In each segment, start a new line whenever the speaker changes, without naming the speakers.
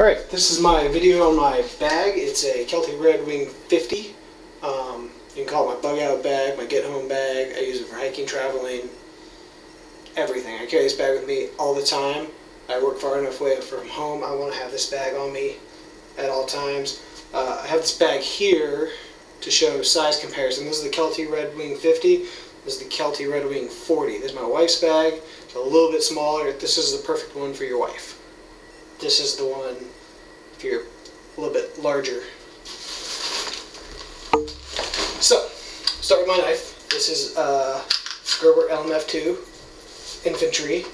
Alright, this is my video on my bag. It's a Kelty Redwing 50. Um, you can call it my bug out bag, my get home bag. I use it for hiking, traveling, everything. I carry this bag with me all the time. I work far enough away from home. I want to have this bag on me at all times. Uh, I have this bag here to show size comparison. This is the Kelty Redwing 50. This is the Kelty Redwing 40. This is my wife's bag. It's a little bit smaller. This is the perfect one for your wife. This is the one if you're a little bit larger. So, start with my knife. This is uh, Gerber LMF2 Infantry.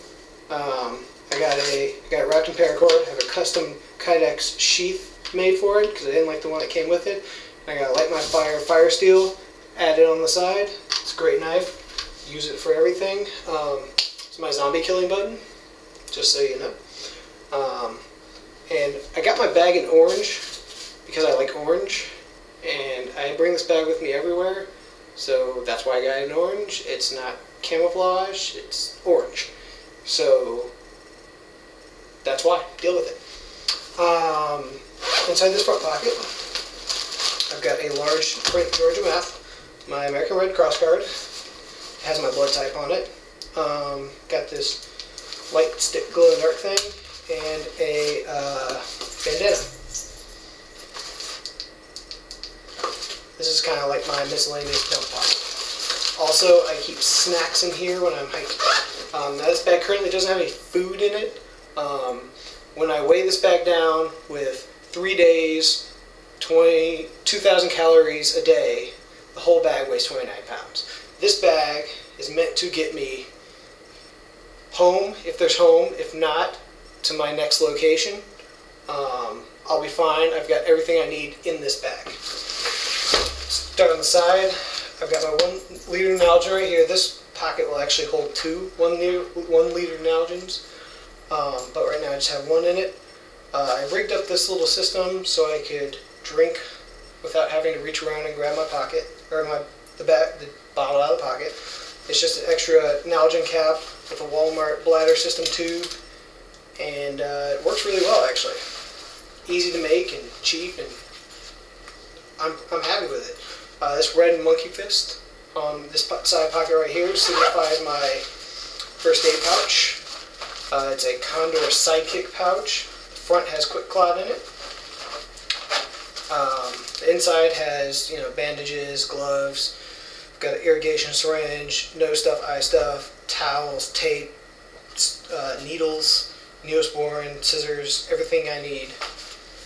Um, I got a I got it wrapped in paracord. I have a custom Kydex sheath made for it because I didn't like the one that came with it. I got a Light My Fire Fire Steel added on the side. It's a great knife. Use it for everything. Um, it's my zombie killing button, just so you know. Um, and I got my bag in orange because I like orange. And I bring this bag with me everywhere. So that's why I got it in orange. It's not camouflage, it's orange. So that's why. Deal with it. Um, inside this front pocket, I've got a large print Georgia map, my American Red Cross card. It has my blood type on it. Um, got this light stick glow in the dark thing and a uh, bandana. This is kind of like my miscellaneous dump pocket. Also, I keep snacks in here when I'm hiking. Um, now this bag currently doesn't have any food in it. Um, when I weigh this bag down with three days, 20, 2,000 calories a day, the whole bag weighs 29 pounds. This bag is meant to get me home, if there's home. If not, to my next location. Um, I'll be fine. I've got everything I need in this bag. Start on the side. I've got my one liter Nalgene right here. This pocket will actually hold two one liter, one liter Nalgenes. Um, but right now I just have one in it. Uh, I rigged up this little system so I could drink without having to reach around and grab my pocket or my the back the bottle out of the pocket. It's just an extra Nalgene cap with a Walmart bladder system tube and uh, it works really well actually. Easy to make and cheap, and I'm, I'm happy with it. Uh, this red monkey fist on this side pocket right here signifies my first aid pouch. Uh, it's a Condor Sidekick pouch. The front has QuikClot in it. Um, the inside has you know bandages, gloves. Got an irrigation syringe, nose stuff, eye stuff, towels, tape, uh, needles, Neosporin, scissors, everything I need.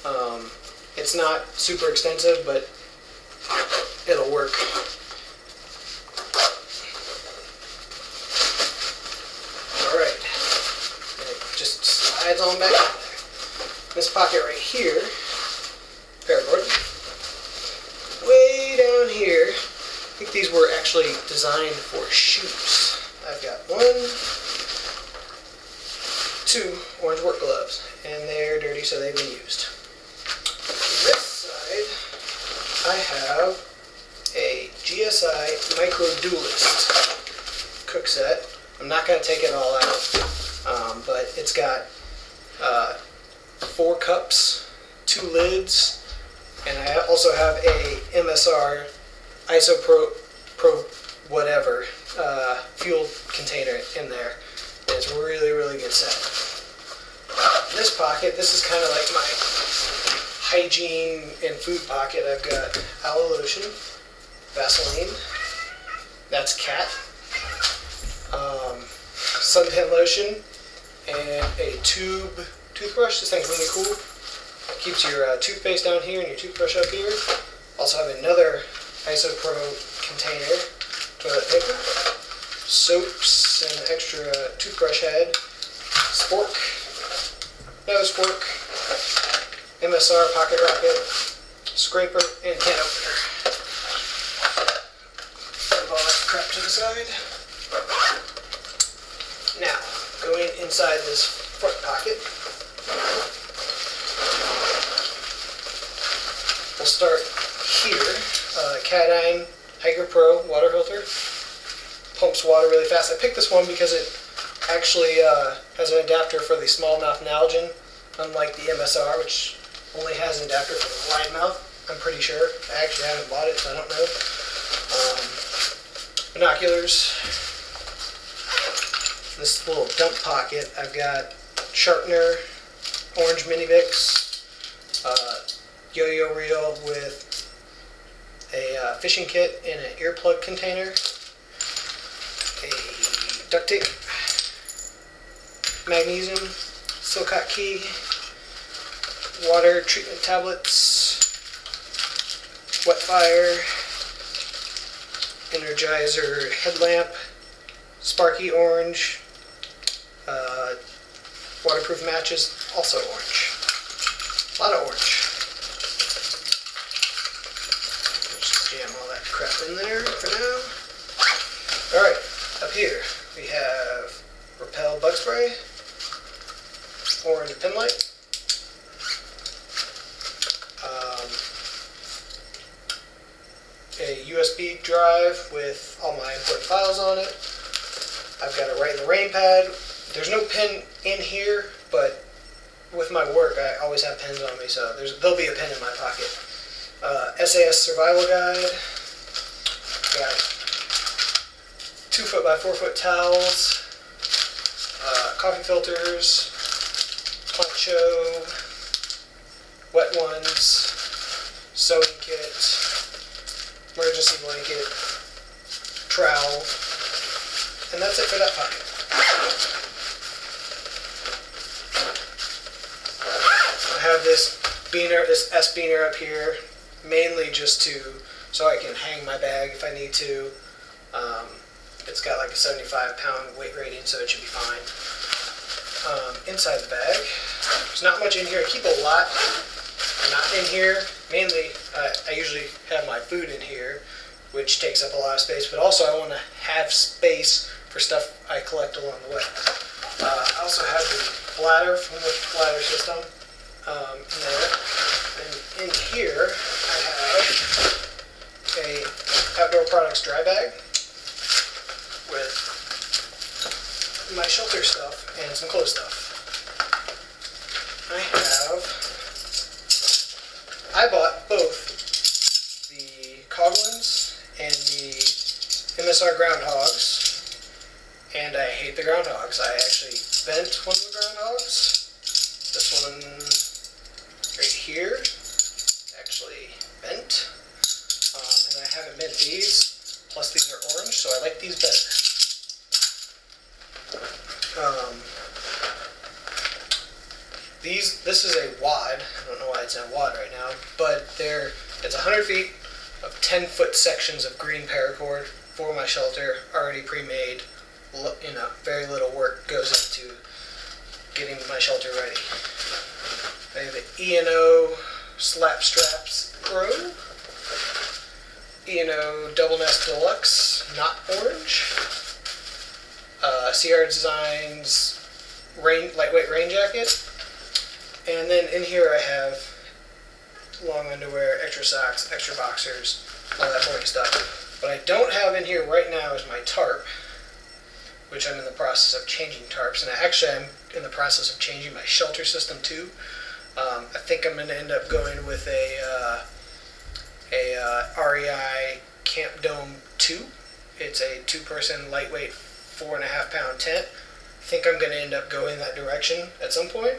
Um, it's not super extensive, but it'll work. Alright. Just slides on back in there. This pocket right here, paracord, way down here, I think these were actually designed for shoes. I've got one, two orange work gloves, and they're dirty, so they've been used. This side, I have a GSI Micro Dualist cook set. I'm not going to take it all out, um, but it's got uh, four cups, two lids, and I also have a MSR ISOPRO Pro whatever uh, fuel container in there. It's really, really good set this pocket, this is kind of like my hygiene and food pocket. I've got aloe lotion, Vaseline, that's cat, um, suntan lotion, and a tube toothbrush. This thing's really cool. Keeps your uh, toothpaste down here and your toothbrush up here. Also have another IsoPro container, toilet paper, soaps, an extra toothbrush head, spork, nose fork, MSR pocket rocket, scraper, and can opener. Move all that crap to the side. Now, going inside this front pocket, we'll start here. Uh, Katadyn Hiker Pro water filter. Pumps water really fast. I picked this one because it actually uh, has an adapter for the smallmouth Nalgene unlike the MSR, which only has an adapter for the wide mouth. I'm pretty sure. I actually haven't bought it, so I don't know. Um, binoculars. This little dump pocket, I've got sharpener, orange mini Vicks, uh, yo-yo reel with a uh, fishing kit in an earplug container, magnesium, sillcock key, water treatment tablets, wet fire, energizer headlamp, sparky orange, uh, waterproof matches, also orange. A lot of orange. Just jam all that crap in there for now. Alright, up here we have Repel bug spray, orange pin light, um, a USB drive with all my important files on it. I've got it Rite in the Rain pad. There's no pen in here, but with my work, I always have pens on me, so there's there'll be a pen in my pocket. Uh, SAS Survival Guide. Got two foot by four foot towels, uh, coffee filters, poncho, wet ones, sewing kit, emergency blanket, trowel, and that's it for that pocket. I have this beaner, this S beaner up here, mainly just to, so I can hang my bag if I need to. Um, it's got like a 75 pound weight rating, so it should be fine. Um, inside the bag, there's not much in here. I keep a lot not in here. Mainly, uh, I usually have my food in here, which takes up a lot of space, but also I want to have space for stuff I collect along the way. Uh, I also have the bladder from the bladder system um, in there. And in here, I have a outdoor products dry bag with my shelter stuff and some clothes stuff. I have. I bought both the Coghlan's and the MSR groundhogs, and I hate the groundhogs. I actually bent one of the groundhogs. This one right here actually bent, um, and I haven't bent these. Plus these are orange, so I like these better. Um, these this is a wad. I don't know why it's in a wad right now, but there it's 100 feet of 10 foot sections of green paracord for my shelter, already pre-made. You know, very little work goes into getting my shelter ready. I have an ENO slap straps grow. ENO double nest deluxe, not orange. Uh, CR Designs rain lightweight rain jacket. And then in here I have long underwear, extra socks, extra boxers, all that boring stuff. What I don't have in here right now is my tarp, which I'm in the process of changing tarps. And actually I'm in the process of changing my shelter system too. Um, I think I'm going to end up going with a uh, a uh, REI Camp Dome 2. It's a two-person lightweight, four and a half pound tent. I think I'm going to end up going that direction at some point.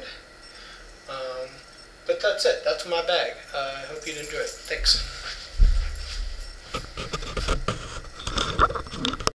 But that's it. That's my bag. Uh, I hope you enjoy it. Thanks.